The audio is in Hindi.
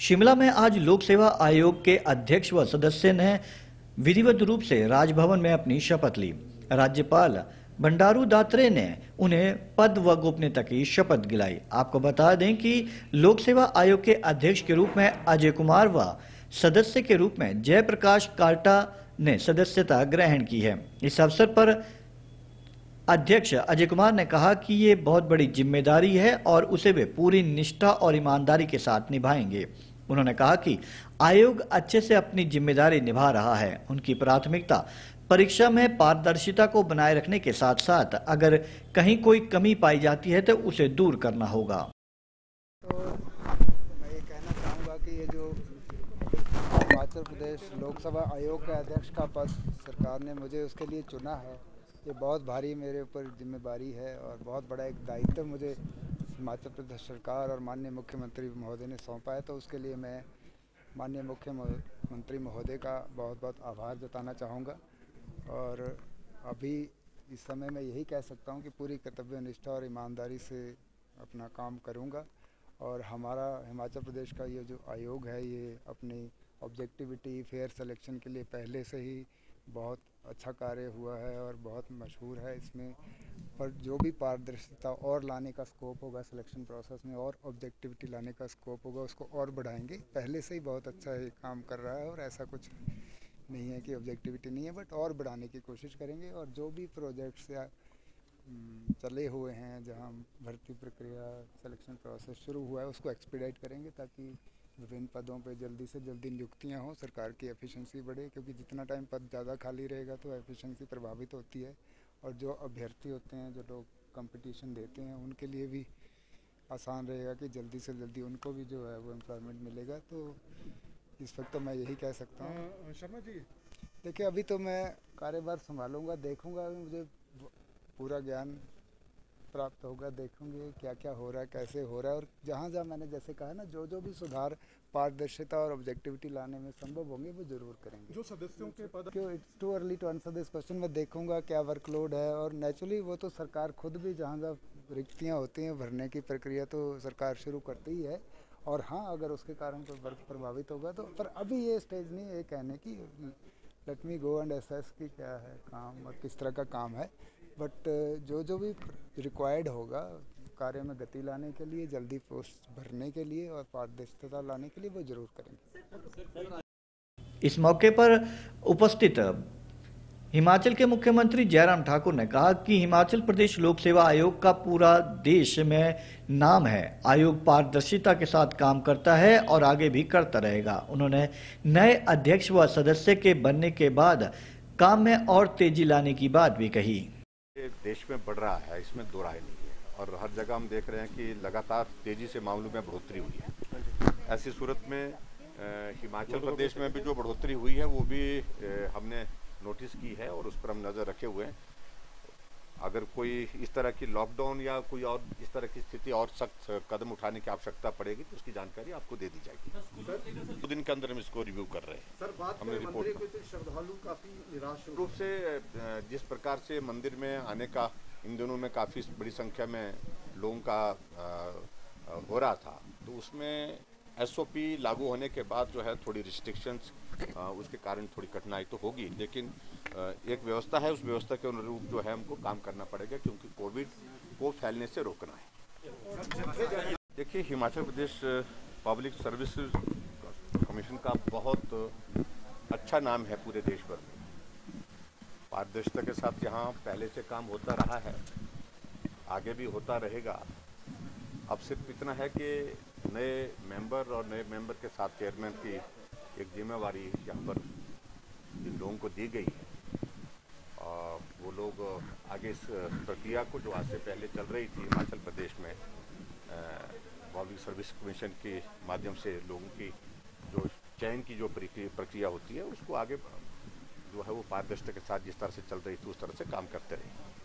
शिमला में आज लोक सेवा आयोग के अध्यक्ष व सदस्य ने विधिवत रूप से राजभवन में अपनी शपथ ली। राज्यपाल बंडारू दात्रे ने उन्हें पद व गोपनीयता की शपथ दिलाई। आपको बता दें कि लोक सेवा आयोग के अध्यक्ष के रूप में अजय कुमार व सदस्य के रूप में जयप्रकाश काल्टा ने सदस्यता ग्रहण की है। इस अवसर पर अध्यक्ष अजय कुमार ने कहा कि ये बहुत बड़ी ज़िम्मेदारी है और उसे वे पूरी निष्ठा और ईमानदारी के साथ निभाएँगे। उन्होंने कहा कि आयोग अच्छे से अपनी ज़िम्मेदारी निभा रहा है। उनकी प्राथमिकता परीक्षा में पारदर्शिता को बनाए रखने के साथ साथ अगर कहीं कोई कमी पाई जाती है तो उसे दूर करना होगा। तो मैं ये कहना चाहूँगा कि ये जो हिमाचल प्रदेश लोकसभा आयोग के अध्यक्ष का पद सरकार ने मुझे उसके लिए चुना है ये बहुत भारी मेरे ऊपर ज़िम्मेदारी है और बहुत बड़ा एक दायित्व मुझे हिमाचल प्रदेश सरकार और माननीय मुख्यमंत्री महोदय ने सौंपा है। तो उसके लिए मैं माननीय मुख्यमंत्री महोदय का बहुत बहुत आभार जताना चाहूँगा। और अभी इस समय मैं यही कह सकता हूँ कि पूरी कर्तव्य निष्ठा और ईमानदारी से अपना काम करूँगा और हमारा हिमाचल प्रदेश का ये जो आयोग है, ये अपनी ऑब्जेक्टिविटी फेयर सिलेक्शन के लिए पहले से ही बहुत अच्छा कार्य हुआ है और बहुत मशहूर है इसमें। पर जो भी पारदर्शिता और लाने का स्कोप होगा सिलेक्शन प्रोसेस में और ऑब्जेक्टिविटी लाने का स्कोप होगा, उसको और बढ़ाएँगे। पहले से ही बहुत अच्छा ये काम कर रहा है और ऐसा कुछ नहीं है कि ऑब्जेक्टिविटी नहीं है बट और बढ़ाने की कोशिश करेंगे। और जो भी प्रोजेक्ट्स या चले हुए हैं, जहाँ भर्ती प्रक्रिया सिलेक्शन प्रोसेस शुरू हुआ है, उसको एक्सपीडाइट करेंगे ताकि विभिन्न पदों पे जल्दी से जल्दी नियुक्तियाँ हों सरकार की एफिशिएंसी बढ़े क्योंकि जितना टाइम पद ज़्यादा खाली रहेगा तो एफिशिएंसी प्रभावित होती है। और जो अभ्यर्थी होते हैं जो लोग कंपटीशन देते हैं उनके लिए भी आसान रहेगा कि जल्दी से जल्दी उनको भी जो है वो एम्प्लॉयमेंट मिलेगा। तो इस वक्त तो मैं यही कह सकता हूँ। शर्मा जी। देखिए अभी तो मैं कार्यभार संभालूँगा देखूँगा मुझे पूरा ज्ञान प्राप्त होगा देखेंगे क्या क्या हो रहा है कैसे हो रहा है। और जहाँ जहाँ मैंने जैसे कहा ना जो जो भी सुधार पारदर्शिता और ऑब्जेक्टिविटी लाने में संभव होंगे वो ज़रूर करेंगे। जो सदस्यों के पद क्यों it's too early to answer this question मैं देखूँगा क्या वर्कलोड है। और नेचुरली वो तो सरकार खुद भी जहाँ जहाँ रिक्तियाँ होती हैं भरने की प्रक्रिया तो सरकार शुरू करती ही है। और हाँ अगर उसके कारण कोई वर्क प्रभावित होगा तो पर अभी ये स्टेज नहीं है कहने की let me go and assess की क्या है काम और किस तरह का काम है। बट uh, जो जो भी रिक्वायर्ड होगा कार्य में गति लाने के लिए जल्दी पोस्ट भरने के लिए और पारदर्शिता लाने के लिए वो ज़रूर करेंगे। इस मौके पर उपस्थित हिमाचल के मुख्यमंत्री जयराम ठाकुर ने कहा कि हिमाचल प्रदेश लोक सेवा आयोग का पूरा देश में नाम है। आयोग पारदर्शिता के साथ काम करता है और आगे भी करता रहेगा। उन्होंने नए अध्यक्ष व सदस्य के बनने के बाद काम में और तेज़ी लाने की बात भी कही। देश में बढ़ रहा है, इसमें दो राय नहीं है। और हर जगह हम देख रहे हैं कि लगातार तेज़ी से मामलों में बढ़ोतरी हुई है। ऐसी सूरत में हिमाचल प्रदेश में भी जो बढ़ोतरी हुई है, वो भी हमने नोटिस की है और उस पर हम नज़र रखे हुए हैं। अगर कोई इस तरह की लॉकडाउन या कोई और इस तरह की स्थिति और सख्त कदम उठाने की आवश्यकता पड़ेगी तो उसकी जानकारी आपको दे दी जाएगी। के अंदर हम इसको रिव्यू कर रहे हैं। सर बात हमने रिपोर्ट श्रद्धालु काफ़ी निराश रूप से जिस प्रकार से मंदिर में आने का इन दिनों में काफ़ी बड़ी संख्या में लोगों का हो रहा था तो उसमें एसओपी लागू होने के बाद जो है थोड़ी रिस्ट्रिक्शंस उसके कारण थोड़ी कठिनाई तो होगी लेकिन एक व्यवस्था है उस व्यवस्था के अनुरूप जो है हमको काम करना पड़ेगा क्योंकि कोविड को फैलने से रोकना है। देखिए Himachal Pradesh public service commission का बहुत अच्छा नाम है पूरे देश भर में। पारदर्शिता के साथ यहाँ पहले से काम होता रहा है, आगे भी होता रहेगा। अब सिर्फ़ इतना है कि नए मेंबर और नए मेंबर के साथ चेयरमैन की एक जिम्मेवारी यहाँ पर जिन लोगों को दी गई है। और वो लोग आगे इस प्रक्रिया को जो आज से पहले चल रही थी हिमाचल प्रदेश में पब्लिक सर्विस कमीशन के माध्यम से लोगों की चयन की जो प्रक्रिया होती है, उसको आगे, जो है वो पारदर्शिता के साथ जिस तरह से चल रही थी, उस तरह से काम करते रहे।